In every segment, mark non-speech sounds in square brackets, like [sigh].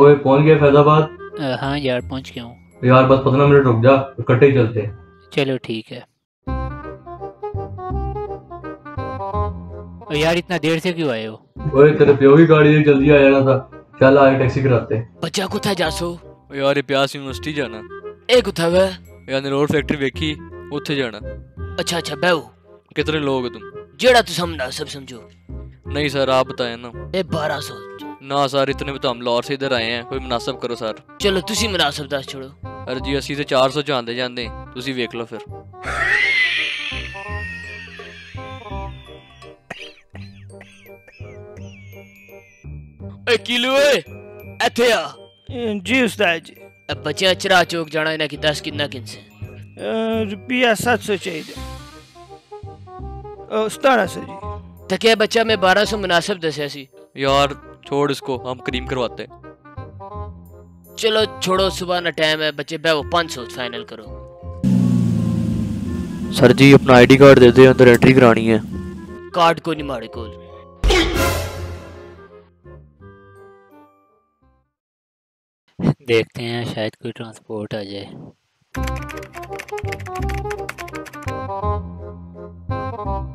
ओए पहुंच गए फैजाबाद अ, हाँ यार पहुंच गया हूँ यार बस पंद्रह मिनट रुक जा इकट्ठे ही चलते हैं चलो ठीक है ओ यार इतना देर से क्यों आए हो ओए तेरे प्यो की गाड़ी है जल्दी आ जाना था चल आगे टैक्सी कराते हैं ਬੱਚਾ ਕੁੱਥੇ ਜਾਸੋ ਓ ਯਾਰ ਇਹ ਪਿਆਸ ਯੂਨੀਵਰਸਿਟੀ ਜਾਣਾ ਇਹ ਕੁੱਥੇ ਵੇ ਯਾਰ ਨਰੋੜ ਫੈਕਟਰੀ ਵੇਖੀ ਉੱਥੇ ਜਾਣਾ अच्छा अच्छा बेहू कितने लोग हो तुम जेड़ा तू समझना सब समझो नहीं सर आप बताएं ना ਇਹ 1200 ना सर इतने में तो हम लाहौर से इधर आए हैं कोई मुनासब करो सर ਚਲੋ ਤੁਸੀਂ ਮੁਨਾਸਬ ਦੱਸ ਛੋੜੋ अरे जी अस्सी से चार सौ ਜਾਂਦੇ ਜਾਂਦੇ ਤੁਸੀਂ ਵੇਖ ਲਓ ਫਿਰ ਓਏ ਕਿਲੂ ਓਏ ਇੱਥੇ ਆ जी उस्ताद जी ਇਹ ਬੱਚਿਆਂ ਚਰਾ ਚੌਕ ਜਾਣਾ ਇਹਨਾਂ ਕੀ ਦੱਸ ਕਿੰਨਾ ਕਿੰਸੇ अ, रुपया सात सौ चाहिए सतारह सौ जी ਤਾਂ ਕਿਹਾ ਬੱਚਾ ਮੈਂ 1200 ਮੁਨਾਸਬ ਦੱਸਿਆ ਸੀ यार छोड़ इसको हम क्रीम करवाते हैं। चलो छोड़ो सुबह ना टाइम है बच्चे बैठो वो पाँच सौ फाइनल करो। सर जी अपना आईडी कार्ड दे दे अंदर एंट्री करानी है। कार्ड को नहीं मारे कोल। देखते हैं शायद कोई ट्रांसपोर्ट आ जाए। Thank.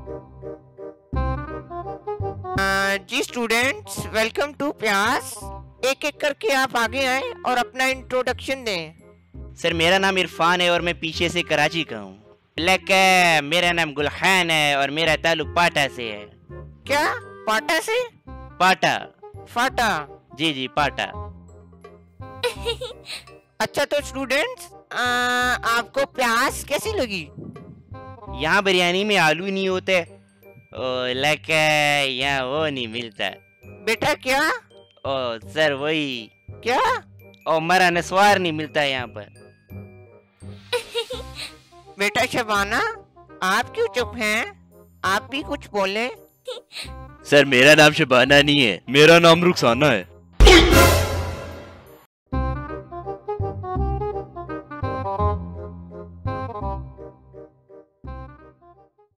जी स्टूडेंट्स वेलकम टू प्यास एक एक करके आप आगे आए और अपना इंट्रोडक्शन दें। सर मेरा नाम इरफान है और मैं पीछे से कराची का हूँ। ब्लैक है मेरा नाम गुलखान है और मेरा ताल्लुक पाटा से है। क्या? पाटा से? पाटा। फाटा? जी जी पाटा। [laughs] अच्छा तो स्टूडेंट्स आपको प्यास कैसी लगी? यहाँ बिरयानी में आलू नहीं होते। लक यहाँ वो नहीं मिलता। बेटा क्या? ओ सर वही। क्या? और मरा नस्वार नहीं मिलता यहाँ पर। [laughs] बेटा शबाना आप क्यों चुप हैं? आप भी कुछ बोले। सर मेरा नाम शबाना नहीं है। मेरा नाम रुखसाना है। [laughs]